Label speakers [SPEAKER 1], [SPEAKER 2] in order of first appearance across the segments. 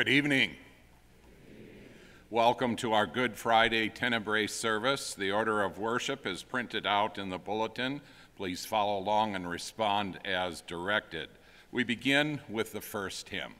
[SPEAKER 1] Good evening. Welcome to our Good Friday Tenebrae service. The order of worship is printed out in the bulletin. Please follow along and respond as directed. We begin with the first hymn.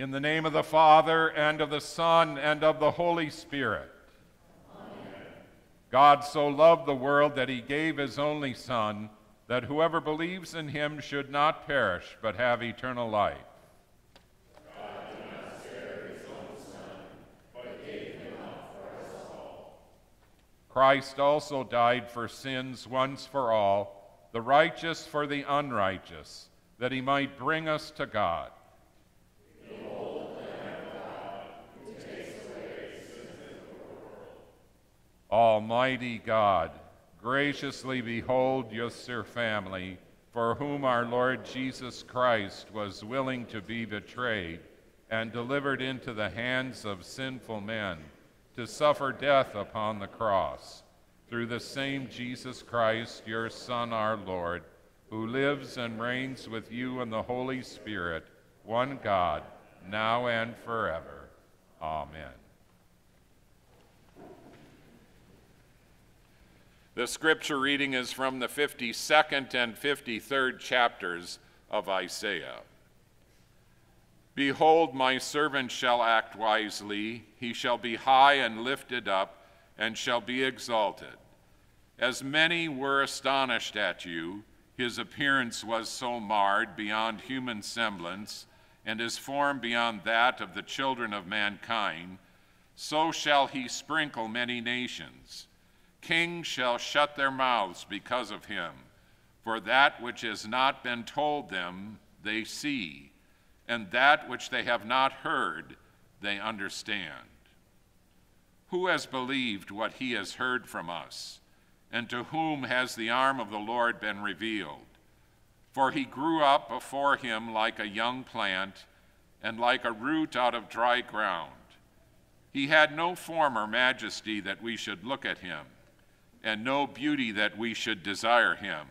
[SPEAKER 1] In the name of the Father, and of the Son, and of the Holy Spirit. Amen. God so loved the world that he gave his only Son, that whoever believes in him should not perish, but have eternal life. Son, all. Christ also died for sins once for all, the righteous for the unrighteous, that he might bring us to God. Almighty God, graciously behold your family, for whom our Lord Jesus Christ was willing to be betrayed and delivered into the hands of sinful men to suffer death upon the cross. Through the same Jesus Christ, your Son, our Lord, who lives and reigns with you in the Holy Spirit, one God, now and forever. Amen. The scripture reading is from the 52nd and 53rd chapters of Isaiah. Behold, my servant shall act wisely, he shall be high and lifted up, and shall be exalted. As many were astonished at you, his appearance was so marred beyond human semblance, and his form beyond that of the children of mankind, so shall he sprinkle many nations. Kings shall shut their mouths because of him, for that which has not been told them they see, and that which they have not heard they understand. Who has believed what he has heard from us, and to whom has the arm of the Lord been revealed? For he grew up before him like a young plant, and like a root out of dry ground. He had no form or majesty that we should look at him and no beauty that we should desire him.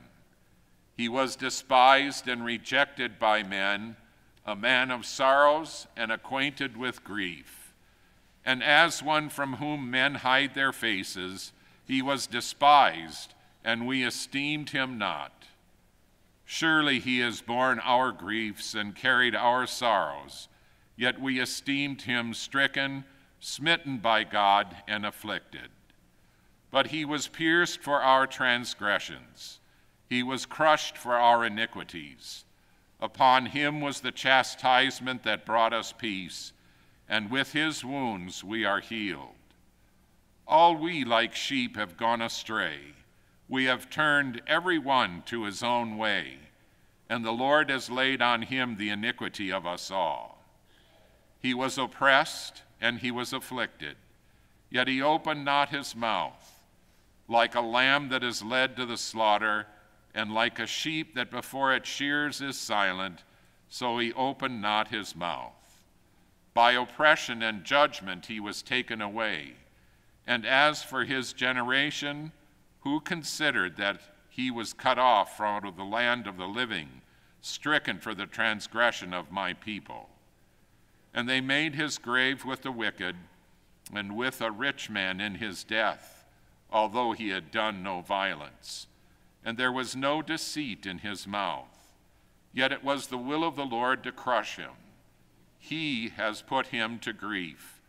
[SPEAKER 1] He was despised and rejected by men, a man of sorrows and acquainted with grief. And as one from whom men hide their faces, he was despised, and we esteemed him not. Surely he has borne our griefs and carried our sorrows, yet we esteemed him stricken, smitten by God, and afflicted. But he was pierced for our transgressions, he was crushed for our iniquities. Upon him was the chastisement that brought us peace, and with his wounds we are healed. All we like sheep have gone astray. We have turned every one to his own way, and the Lord has laid on him the iniquity of us all. He was oppressed and he was afflicted, yet he opened not his mouth like a lamb that is led to the slaughter, and like a sheep that before it shears is silent, so he opened not his mouth. By oppression and judgment he was taken away. And as for his generation, who considered that he was cut off from out of the land of the living, stricken for the transgression of my people? And they made his grave with the wicked, and with a rich man in his death although he had done no violence. And there was no deceit in his mouth. Yet it was the will of the Lord to crush him. He has put him to grief.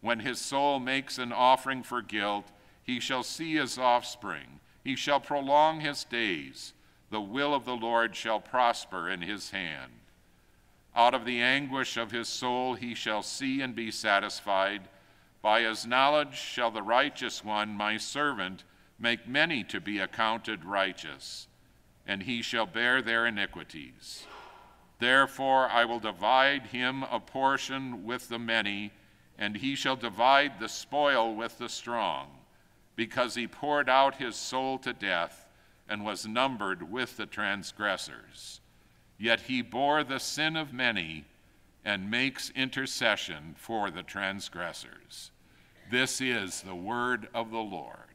[SPEAKER 1] When his soul makes an offering for guilt, he shall see his offspring. He shall prolong his days. The will of the Lord shall prosper in his hand. Out of the anguish of his soul he shall see and be satisfied. By his knowledge shall the righteous one, my servant, make many to be accounted righteous, and he shall bear their iniquities. Therefore I will divide him a portion with the many, and he shall divide the spoil with the strong, because he poured out his soul to death and was numbered with the transgressors. Yet he bore the sin of many and makes intercession for the transgressors. This is the word of the Lord.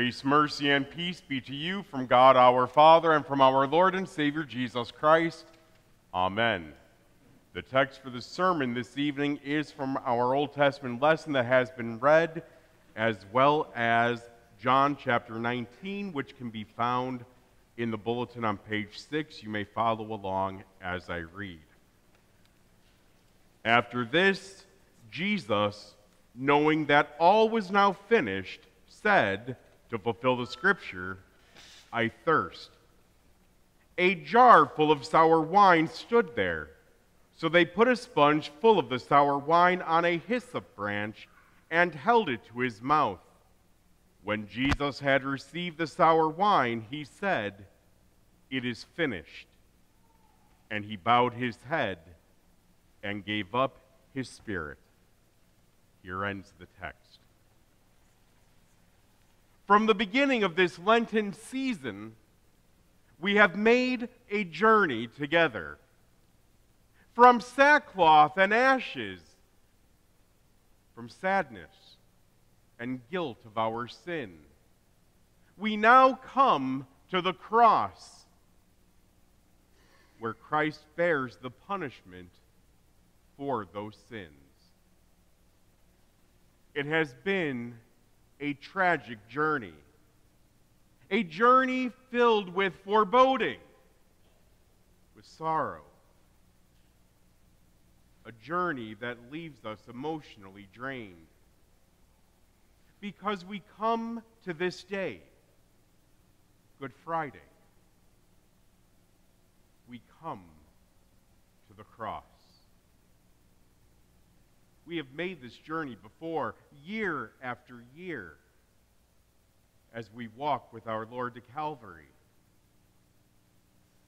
[SPEAKER 2] Grace, mercy, and peace be to you from God our Father and from our Lord and Savior Jesus Christ. Amen. The text for the sermon this evening is from our Old Testament lesson that has been read, as well as John chapter 19, which can be found in the bulletin on page 6. You may follow along as I read. After this, Jesus, knowing that all was now finished, said, to fulfill the scripture, I thirst. A jar full of sour wine stood there. So they put a sponge full of the sour wine on a hyssop branch and held it to his mouth. When Jesus had received the sour wine, he said, It is finished. And he bowed his head and gave up his spirit. Here ends the text. From the beginning of this Lenten season, we have made a journey together. From sackcloth and ashes, from sadness and guilt of our sin, we now come to the cross where Christ bears the punishment for those sins. It has been a tragic journey, a journey filled with foreboding, with sorrow, a journey that leaves us emotionally drained. Because we come to this day, Good Friday, we come to the cross. We have made this journey before, year after year, as we walk with our Lord to Calvary.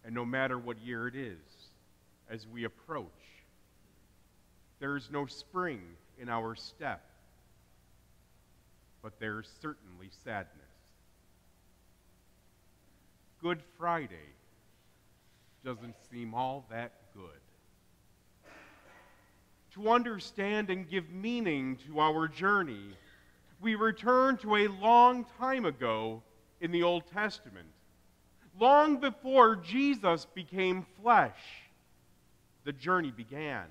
[SPEAKER 2] And no matter what year it is, as we approach, there is no spring in our step, but there is certainly sadness. Good Friday doesn't seem all that good to understand and give meaning to our journey, we return to a long time ago in the Old Testament. Long before Jesus became flesh, the journey began.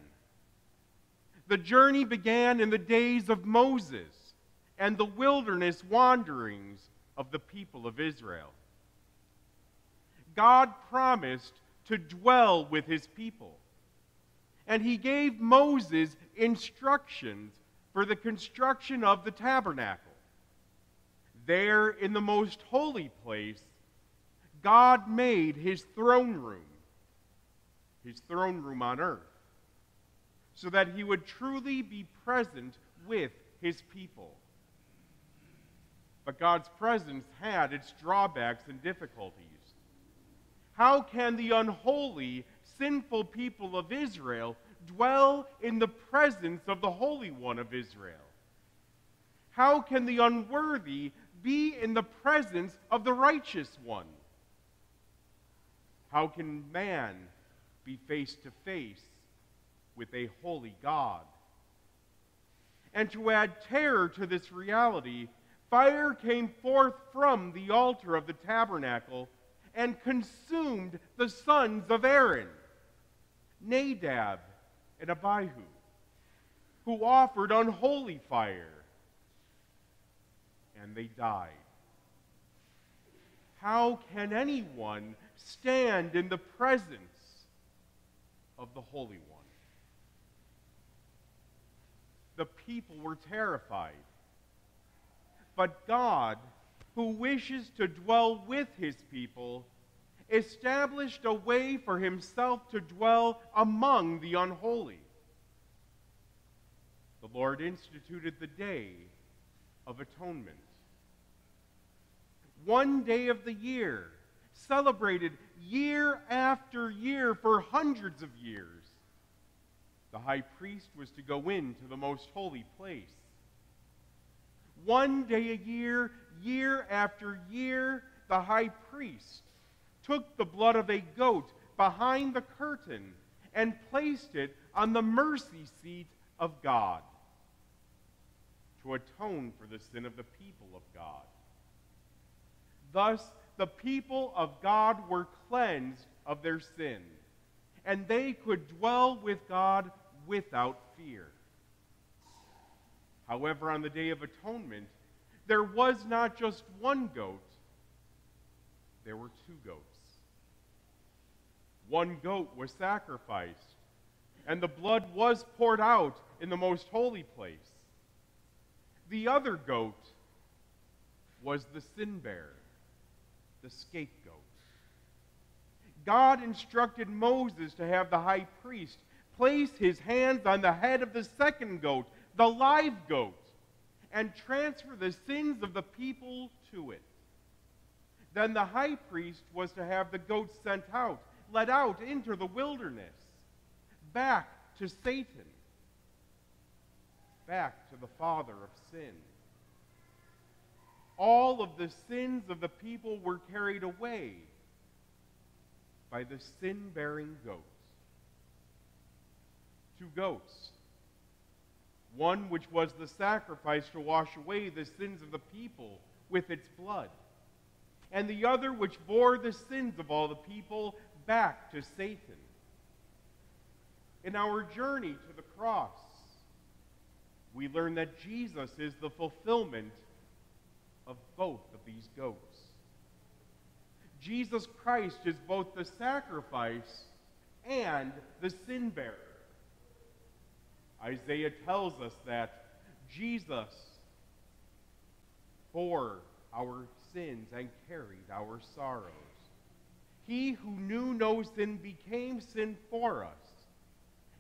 [SPEAKER 2] The journey began in the days of Moses and the wilderness wanderings of the people of Israel. God promised to dwell with his people and he gave Moses instructions for the construction of the tabernacle. There in the most holy place, God made his throne room, his throne room on earth, so that he would truly be present with his people. But God's presence had its drawbacks and difficulties. How can the unholy sinful people of Israel dwell in the presence of the Holy One of Israel? How can the unworthy be in the presence of the righteous one? How can man be face to face with a holy God? And to add terror to this reality, fire came forth from the altar of the tabernacle and consumed the sons of Aaron. Nadab and Abihu, who offered unholy fire, and they died. How can anyone stand in the presence of the Holy One? The people were terrified. But God, who wishes to dwell with his people, established a way for himself to dwell among the unholy. The Lord instituted the Day of Atonement. One day of the year, celebrated year after year for hundreds of years. The high priest was to go into the most holy place. One day a year, year after year, the high priest took the blood of a goat behind the curtain and placed it on the mercy seat of God to atone for the sin of the people of God. Thus, the people of God were cleansed of their sin, and they could dwell with God without fear. However, on the Day of Atonement, there was not just one goat, there were two goats. One goat was sacrificed, and the blood was poured out in the most holy place. The other goat was the sin bearer, the scapegoat. God instructed Moses to have the high priest place his hands on the head of the second goat, the live goat, and transfer the sins of the people to it. Then the high priest was to have the goat sent out, led out into the wilderness, back to Satan, back to the father of sin. All of the sins of the people were carried away by the sin bearing goat. Two goats. One which was the sacrifice to wash away the sins of the people with its blood, and the other which bore the sins of all the people back to Satan. In our journey to the cross, we learn that Jesus is the fulfillment of both of these goats. Jesus Christ is both the sacrifice and the sin bearer. Isaiah tells us that Jesus bore our sins and carried our sorrows. He who knew no sin became sin for us,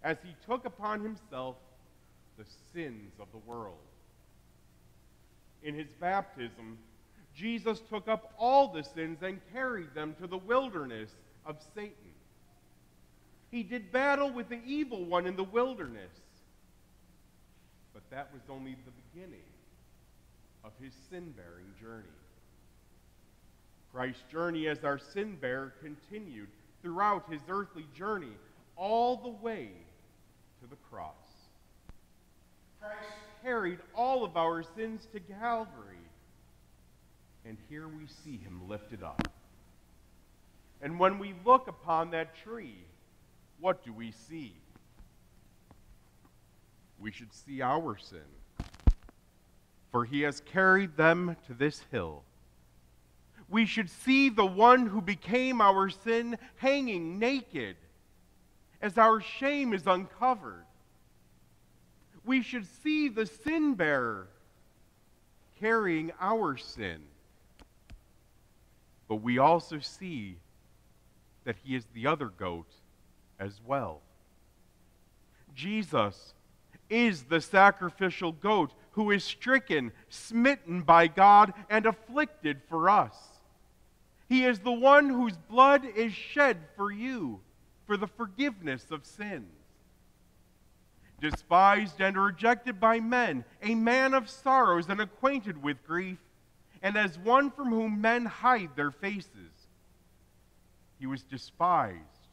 [SPEAKER 2] as he took upon himself the sins of the world. In his baptism, Jesus took up all the sins and carried them to the wilderness of Satan. He did battle with the evil one in the wilderness. But that was only the beginning of his sin bearing journey. Christ's journey as our sin bearer continued throughout his earthly journey, all the way to the cross. Christ carried all of our sins to Calvary and here we see him lifted up. And when we look upon that tree, what do we see? We should see our sin. For he has carried them to this hill. We should see the one who became our sin hanging naked as our shame is uncovered. We should see the sin bearer carrying our sin but we also see that he is the other goat as well. Jesus is the sacrificial goat who is stricken, smitten by God, and afflicted for us. He is the one whose blood is shed for you for the forgiveness of sins. Despised and rejected by men, a man of sorrows and acquainted with grief, and as one from whom men hide their faces. He was despised,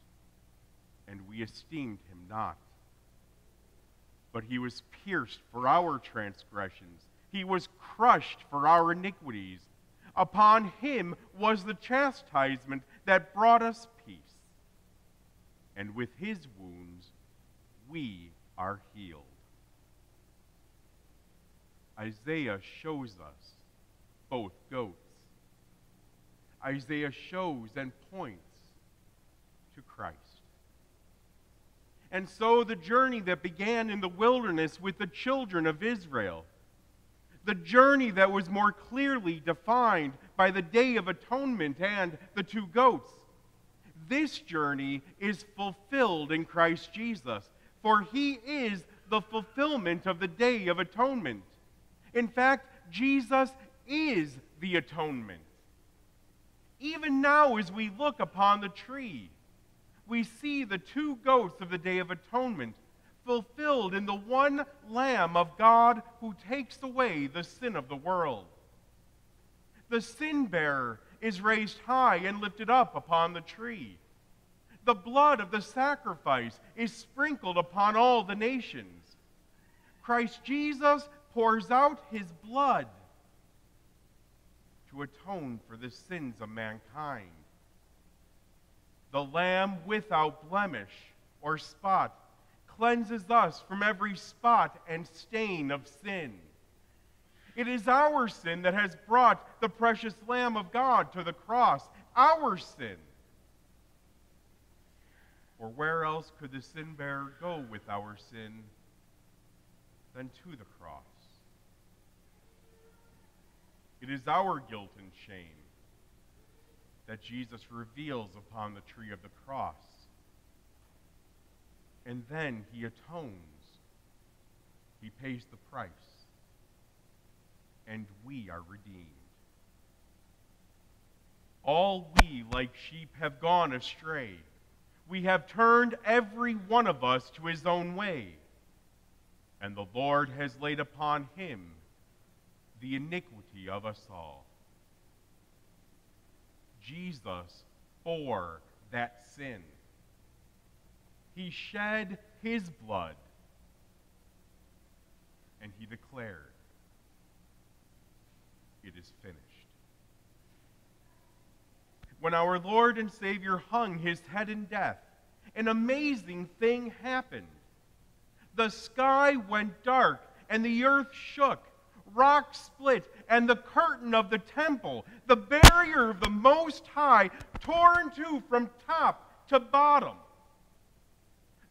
[SPEAKER 2] and we esteemed him not. But he was pierced for our transgressions, he was crushed for our iniquities. Upon him was the chastisement that brought us peace. And with his wounds, we are healed. Isaiah shows us both goats. Isaiah shows and points to Christ. And so the journey that began in the wilderness with the children of Israel, the journey that was more clearly defined by the Day of Atonement and the two goats, this journey is fulfilled in Christ Jesus, for he is the fulfillment of the Day of Atonement. In fact, Jesus is the atonement. Even now, as we look upon the tree, we see the two goats of the Day of Atonement fulfilled in the one Lamb of God who takes away the sin of the world. The sin bearer is raised high and lifted up upon the tree. The blood of the sacrifice is sprinkled upon all the nations. Christ Jesus pours out his blood to atone for the sins of mankind. The Lamb without blemish or spot cleanses us from every spot and stain of sin. It is our sin that has brought the precious Lamb of God to the cross, our sin. For where else could the sin bearer go with our sin than to the cross? It is our guilt and shame that Jesus reveals upon the tree of the cross. And then he atones. He pays the price. And we are redeemed. All we, like sheep, have gone astray. We have turned every one of us to his own way. And the Lord has laid upon him the iniquity of us all. Jesus bore that sin. He shed his blood, and he declared, It is finished. When our Lord and Savior hung his head in death, an amazing thing happened. The sky went dark, and the earth shook rock split, and the curtain of the temple, the barrier of the Most High, tore in two from top to bottom.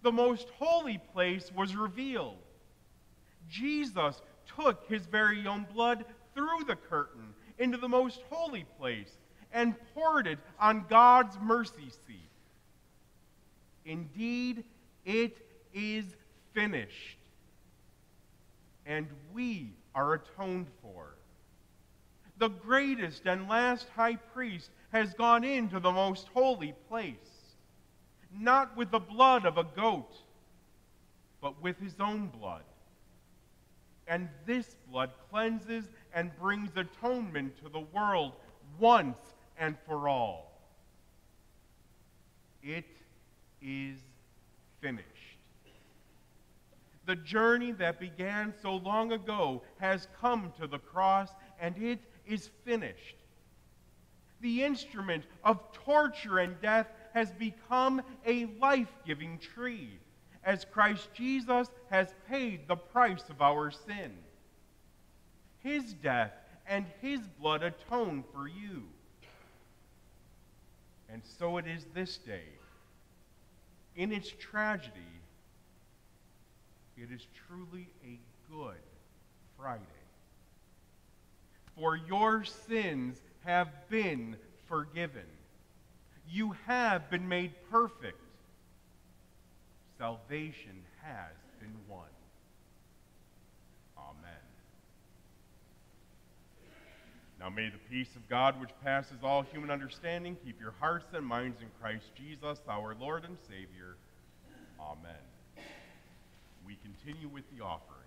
[SPEAKER 2] The most holy place was revealed. Jesus took his very own blood through the curtain into the most holy place and poured it on God's mercy seat. Indeed, it is finished. And we are atoned for. The greatest and last high priest has gone into the most holy place, not with the blood of a goat, but with his own blood. And this blood cleanses and brings atonement to the world once and for all. It is finished. The journey that began so long ago has come to the cross, and it is finished. The instrument of torture and death has become a life giving tree, as Christ Jesus has paid the price of our sin. His death and his blood atone for you. And so it is this day. In its tragedy, it is truly a good Friday. For your sins have been forgiven. You have been made perfect. Salvation has been won. Amen. Now may the peace of God, which passes all human understanding, keep your hearts and minds in Christ Jesus, our Lord and Savior. Amen we continue with the offering.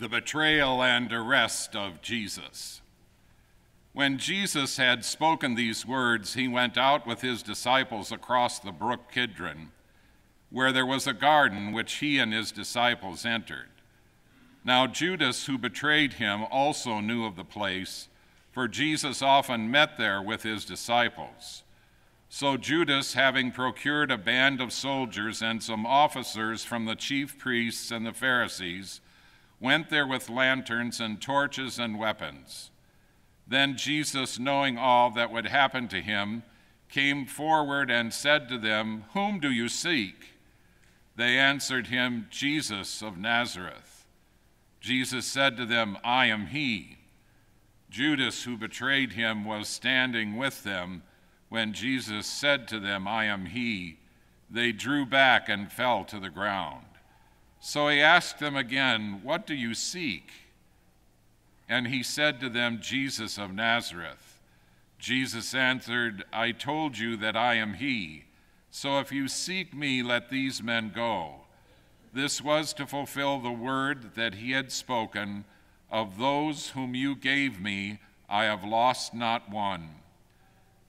[SPEAKER 1] The betrayal and arrest of Jesus. When Jesus had spoken these words, he went out with his disciples across the brook Kidron, where there was a garden which he and his disciples entered. Now, Judas, who betrayed him, also knew of the place, for Jesus often met there with his disciples. So Judas, having procured a band of soldiers and some officers from the chief priests and the Pharisees, went there with lanterns and torches and weapons. Then Jesus, knowing all that would happen to him, came forward and said to them, Whom do you seek? They answered him, Jesus of Nazareth. Jesus said to them, I am he. Judas, who betrayed him, was standing with them when Jesus said to them, I am he. They drew back and fell to the ground. So he asked them again, What do you seek? And he said to them, Jesus of Nazareth. Jesus answered, I told you that I am he. So if you seek me, let these men go. This was to fulfill the word that he had spoken Of those whom you gave me, I have lost not one.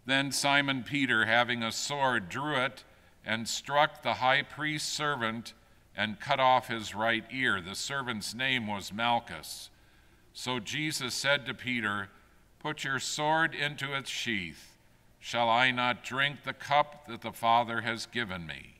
[SPEAKER 1] Then Simon Peter, having a sword, drew it and struck the high priest's servant and cut off his right ear. The servant's name was Malchus. So Jesus said to Peter, Put your sword into its sheath. Shall I not drink the cup that the Father has given me?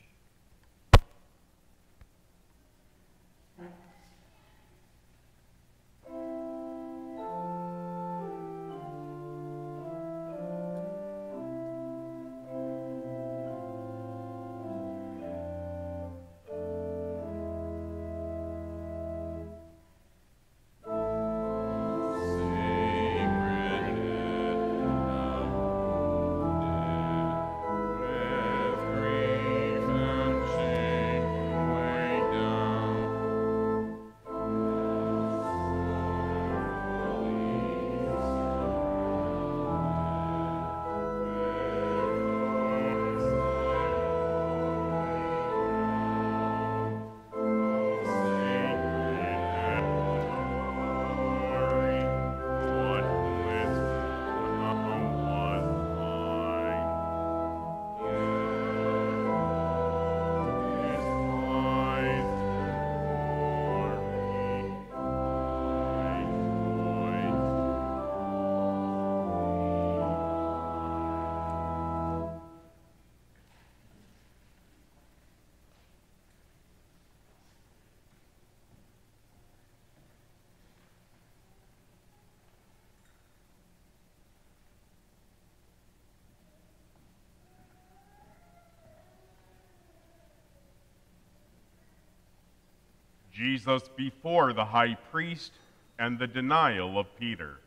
[SPEAKER 2] Jesus before the high priest and the denial of Peter.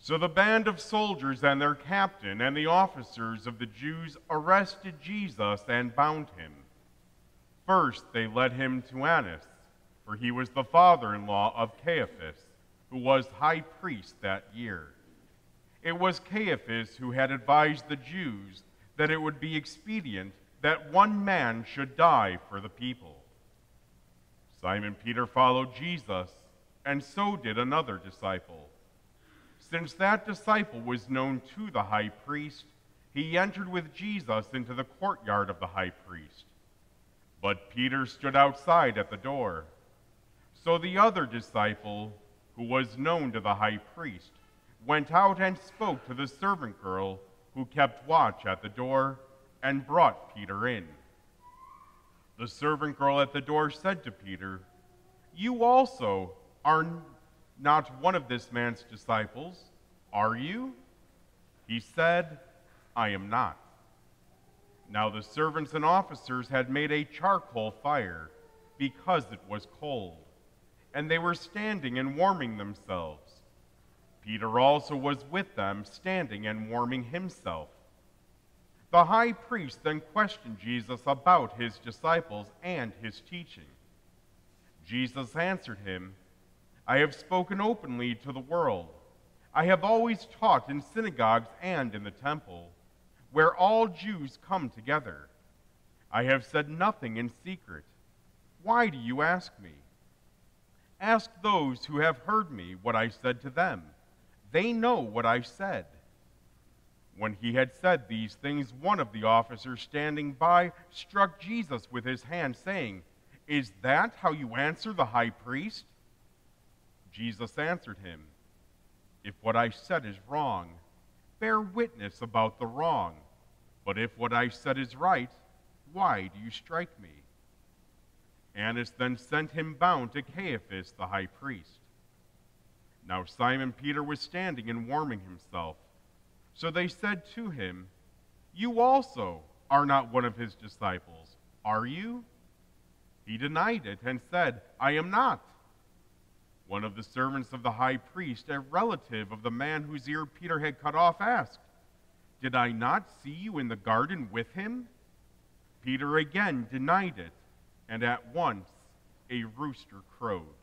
[SPEAKER 2] So the band of soldiers and their captain and the officers of the Jews arrested Jesus and bound him. First, they led him to Annas, for he was the father in law of Caiaphas, who was high priest that year. It was Caiaphas who had advised the Jews that it would be expedient that one man should die for the people. Simon Peter followed Jesus, and so did another disciple. Since that disciple was known to the high priest, he entered with Jesus into the courtyard of the high priest. But Peter stood outside at the door. So the other disciple, who was known to the high priest, went out and spoke to the servant girl who kept watch at the door and brought Peter in. The servant girl at the door said to Peter, You also are not one of this man's disciples, are you? He said, I am not. Now the servants and officers had made a charcoal fire because it was cold, and they were standing and warming themselves. Peter also was with them, standing and warming himself. The high priest then questioned Jesus about his disciples and his teaching. Jesus answered him, I have spoken openly to the world. I have always taught in synagogues and in the temple, where all Jews come together. I have said nothing in secret. Why do you ask me? Ask those who have heard me what I said to them. They know what I said. When he had said these things, one of the officers standing by struck Jesus with his hand, saying, Is that how you answer the high priest? Jesus answered him, If what I said is wrong, bear witness about the wrong. But if what I said is right, why do you strike me? Annas then sent him bound to Caiaphas the high priest. Now Simon Peter was standing and warming himself. So they said to him, You also are not one of his disciples, are you? He denied it and said, I am not. One of the servants of the high priest, a relative of the man whose ear Peter had cut off, asked, Did I not see you in the garden with him? Peter again denied it, and at once a rooster crowed.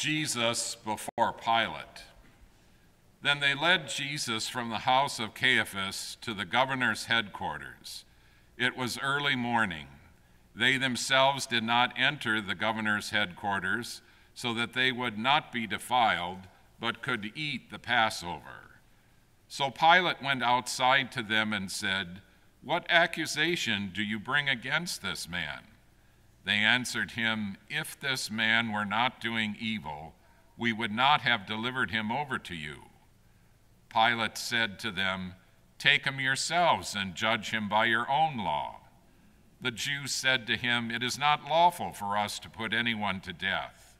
[SPEAKER 1] Jesus before Pilate. Then they led Jesus from the house of Caiaphas to the governor's headquarters. It was early morning. They themselves did not enter the governor's headquarters so that they would not be defiled, but could eat the Passover. So Pilate went outside to them and said, What accusation do you bring against this man? They answered him, If this man were not doing evil, we would not have delivered him over to you. Pilate said to them, Take him yourselves and judge him by your own law. The Jews said to him, It is not lawful for us to put anyone to death.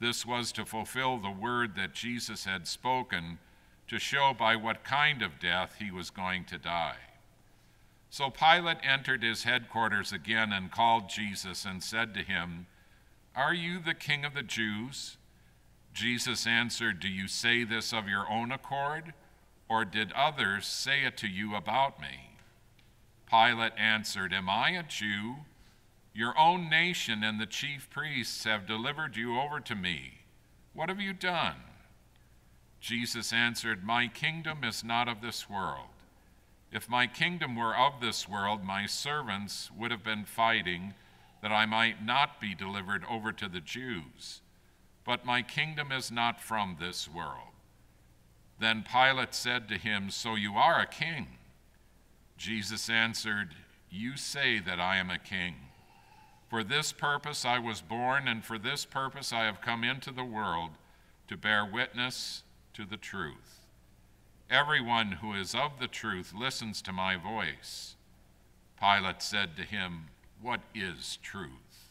[SPEAKER 1] This was to fulfill the word that Jesus had spoken to show by what kind of death he was going to die. So Pilate entered his headquarters again and called Jesus and said to him, Are you the king of the Jews? Jesus answered, Do you say this of your own accord, or did others say it to you about me? Pilate answered, Am I a Jew? Your own nation and the chief priests have delivered you over to me. What have you done? Jesus answered, My kingdom is not of this world. If my kingdom were of this world, my servants would have been fighting that I might not be delivered over to the Jews. But my kingdom is not from this world. Then Pilate said to him, So you are a king? Jesus answered, You say that I am a king. For this purpose I was born, and for this purpose I have come into the world to bear witness to the truth. Everyone who is of the truth listens to my voice. Pilate said to him, What is truth?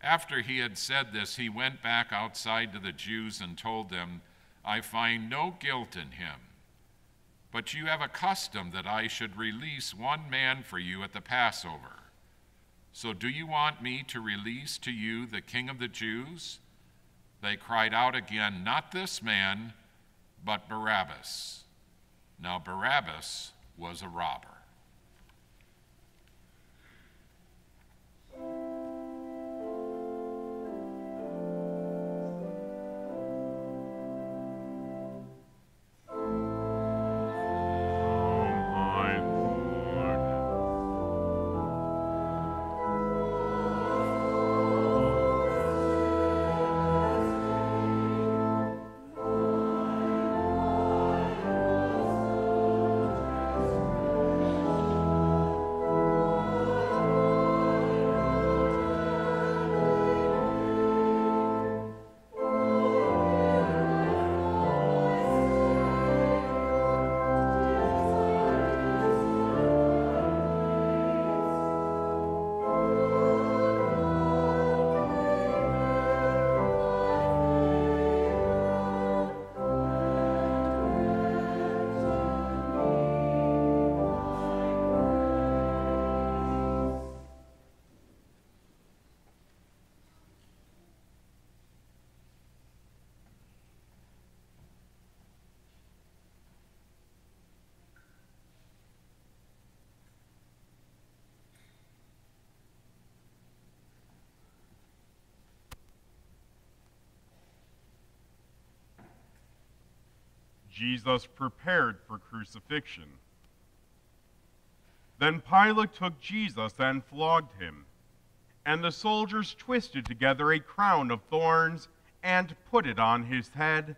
[SPEAKER 1] After he had said this, he went back outside to the Jews and told them, I find no guilt in him. But you have a custom that I should release one man for you at the Passover. So do you want me to release to you the king of the Jews? They cried out again, Not this man but Barabbas. Now, Barabbas was a robber.
[SPEAKER 2] Jesus prepared for crucifixion. Then Pilate took Jesus and flogged him, and the soldiers twisted together a crown of thorns and put it on his head,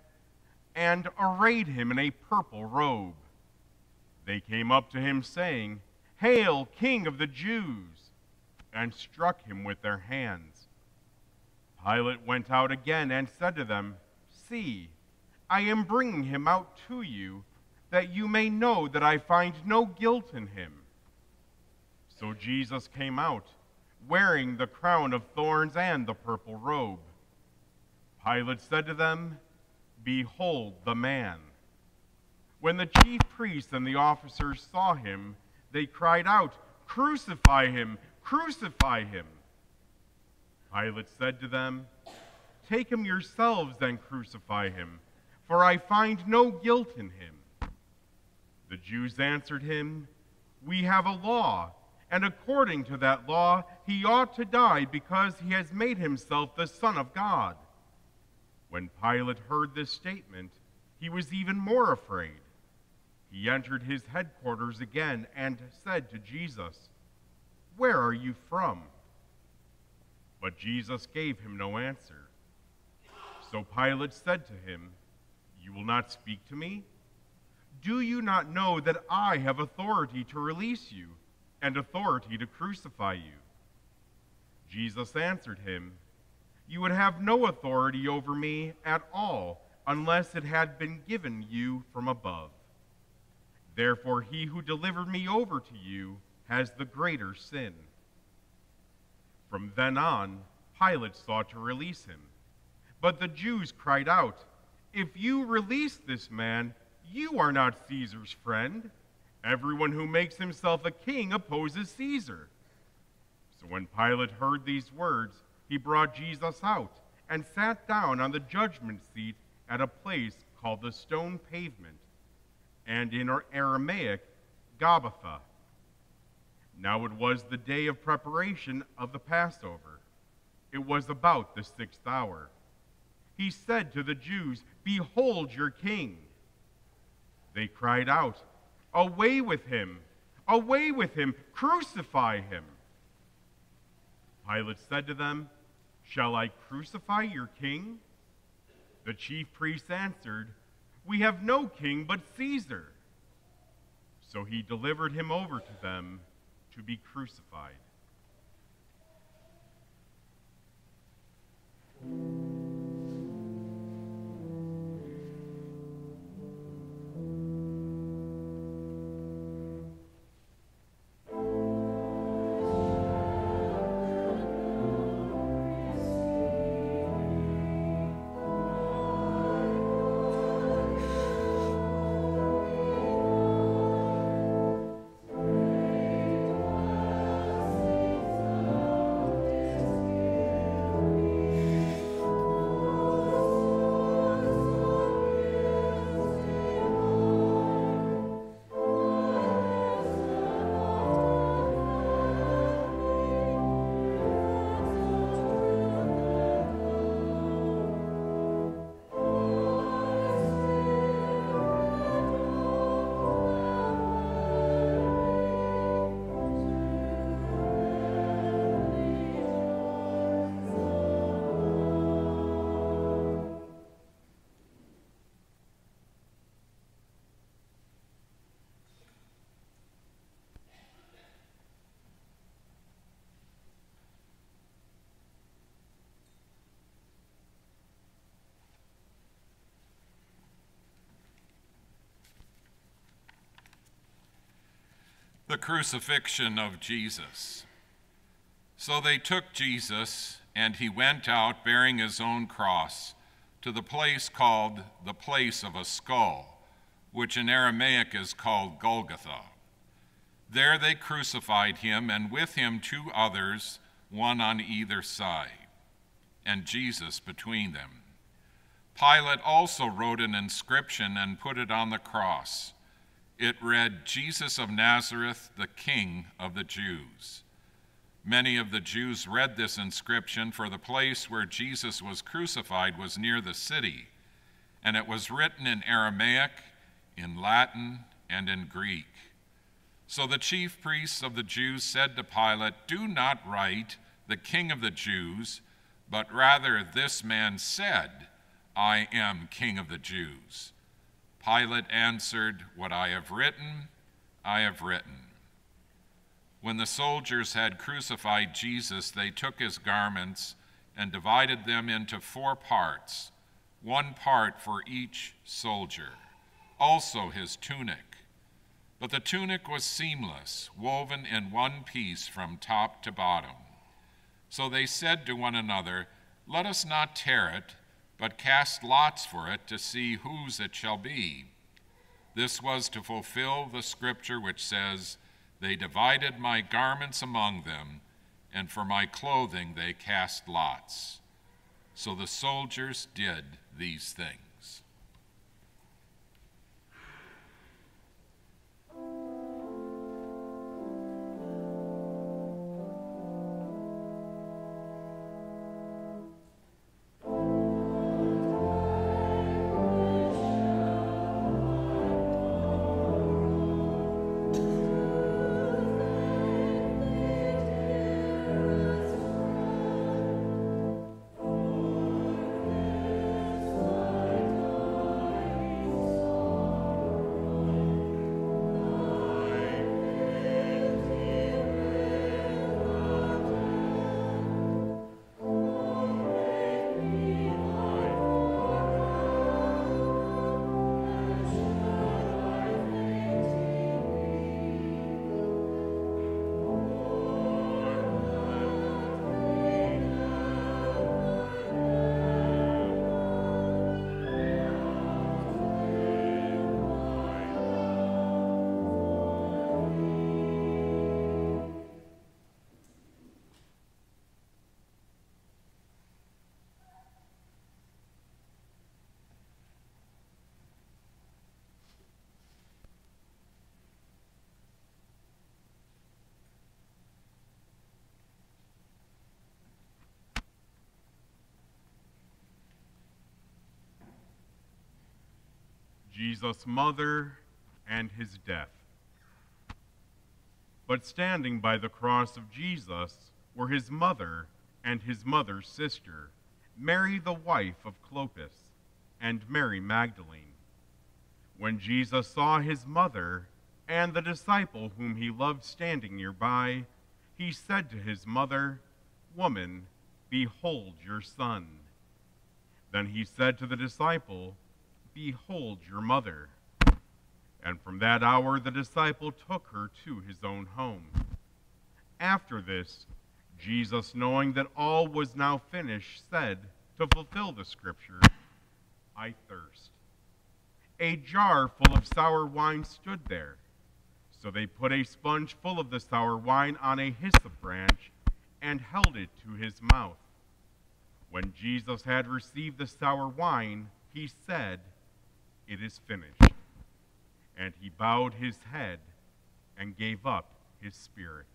[SPEAKER 2] and arrayed him in a purple robe. They came up to him, saying, Hail, King of the Jews! and struck him with their hands. Pilate went out again and said to them, See, I am bringing him out to you, that you may know that I find no guilt in him. So Jesus came out, wearing the crown of thorns and the purple robe. Pilate said to them, Behold the man. When the chief priests and the officers saw him, they cried out, Crucify him! Crucify him! Pilate said to them, Take him yourselves and crucify him, for I find no guilt in him. The Jews answered him, We have a law, and according to that law, he ought to die because he has made himself the Son of God. When Pilate heard this statement, he was even more afraid. He entered his headquarters again and said to Jesus, Where are you from? But Jesus gave him no answer. So Pilate said to him, You will not speak to me? Do you not know that I have authority to release you and authority to crucify you? Jesus answered him, You would have no authority over me at all unless it had been given you from above. Therefore, he who delivered me over to you has the greater sin. From then on, Pilate sought to release him. But the Jews cried out, If you release this man, you are not Caesar's friend. Everyone who makes himself a king opposes Caesar. So when Pilate heard these words, he brought Jesus out and sat down on the judgment seat at a place called the Stone Pavement, and in Aramaic, Gabbatha. Now it was the day of preparation of the Passover. It was about the sixth hour. He said to the Jews, Behold your king. They cried out, Away with him! Away with him! Crucify him! Pilate said to them, Shall I crucify your king? The chief priests answered, We have no king but Caesar. So he delivered him over to them to be crucified.
[SPEAKER 1] The crucifixion of Jesus. So they took Jesus, and he went out bearing his own cross to the place called the place of a skull, which in Aramaic is called Golgotha. There they crucified him, and with him two others, one on either side, and Jesus between them. Pilate also wrote an inscription and put it on the cross it read, Jesus of Nazareth, the King of the Jews. Many of the Jews read this inscription, for the place where Jesus was crucified was near the city, and it was written in Aramaic in Latin and in Greek. So the chief priests of the Jews said to Pilate, Do not write, the King of the Jews, but rather, this man said, I am King of the Jews. Pilate answered, What I have written, I have written. When the soldiers had crucified Jesus, they took his garments and divided them into four parts, one part for each soldier, also his tunic. But the tunic was seamless, woven in one piece from top to bottom. So they said to one another, Let us not tear it, but cast lots for it to see whose it shall be. This was to fulfill the scripture which says, They divided my garments among them and for my clothing they cast lots. So the soldiers did these things.
[SPEAKER 2] Jesus' mother and his death. But standing by the cross of Jesus were his mother and his mother's sister, Mary, the wife of Clopas, and Mary Magdalene. When Jesus saw his mother and the disciple whom he loved standing nearby, he said to his mother, Woman, behold your son. Then he said to the disciple, Behold your mother. And from that hour the disciple took her to his own home. After this, Jesus, knowing that all was now finished, said, to fulfill the scripture, I thirst. A jar full of sour wine stood there. So they put a sponge full of the sour wine on a hyssop branch and held it to his mouth. When Jesus had received the sour wine, he said, It is finished. And he bowed his head and gave up his spirit.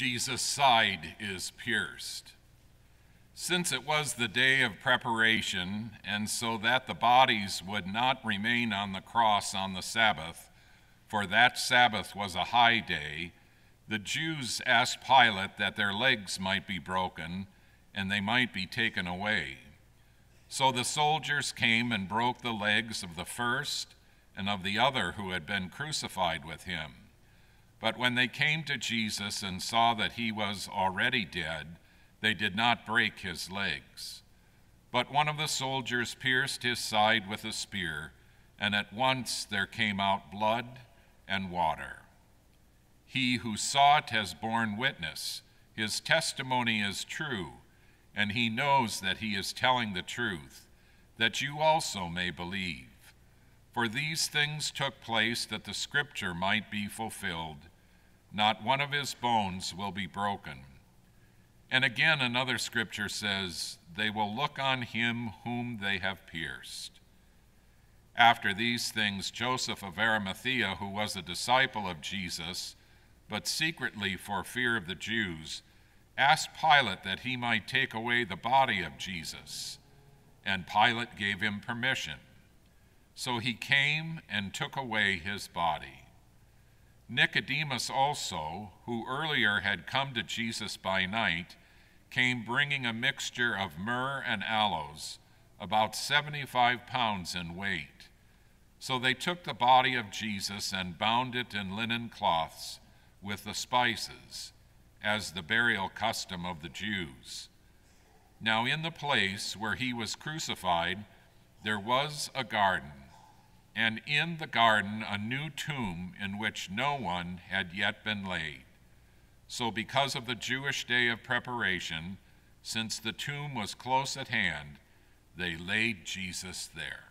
[SPEAKER 1] Jesus' side is pierced. Since it was the day of preparation, and so that the bodies would not remain on the cross on the Sabbath, for that Sabbath was a high day, the Jews asked Pilate that their legs might be broken and they might be taken away. So the soldiers came and broke the legs of the first and of the other who had been crucified with him. But when they came to Jesus and saw that he was already dead, they did not break his legs. But one of the soldiers pierced his side with a spear, and at once there came out blood and water. He who saw it has borne witness. His testimony is true, and he knows that he is telling the truth, that you also may believe. For these things took place that the scripture might be fulfilled. Not one of his bones will be broken. And again, another scripture says, They will look on him whom they have pierced. After these things, Joseph of Arimathea, who was a disciple of Jesus, but secretly for fear of the Jews, asked Pilate that he might take away the body of Jesus. And Pilate gave him permission. So he came and took away his body. Nicodemus also, who earlier had come to Jesus by night, came bringing a mixture of myrrh and aloes, about 75 pounds in weight. So they took the body of Jesus and bound it in linen cloths with the spices, as the burial custom of the Jews. Now, in the place where he was crucified, there was a garden, and in the garden a new tomb in which no one had yet been laid. So, because of the Jewish day of preparation, since the tomb was close at hand, they laid Jesus there.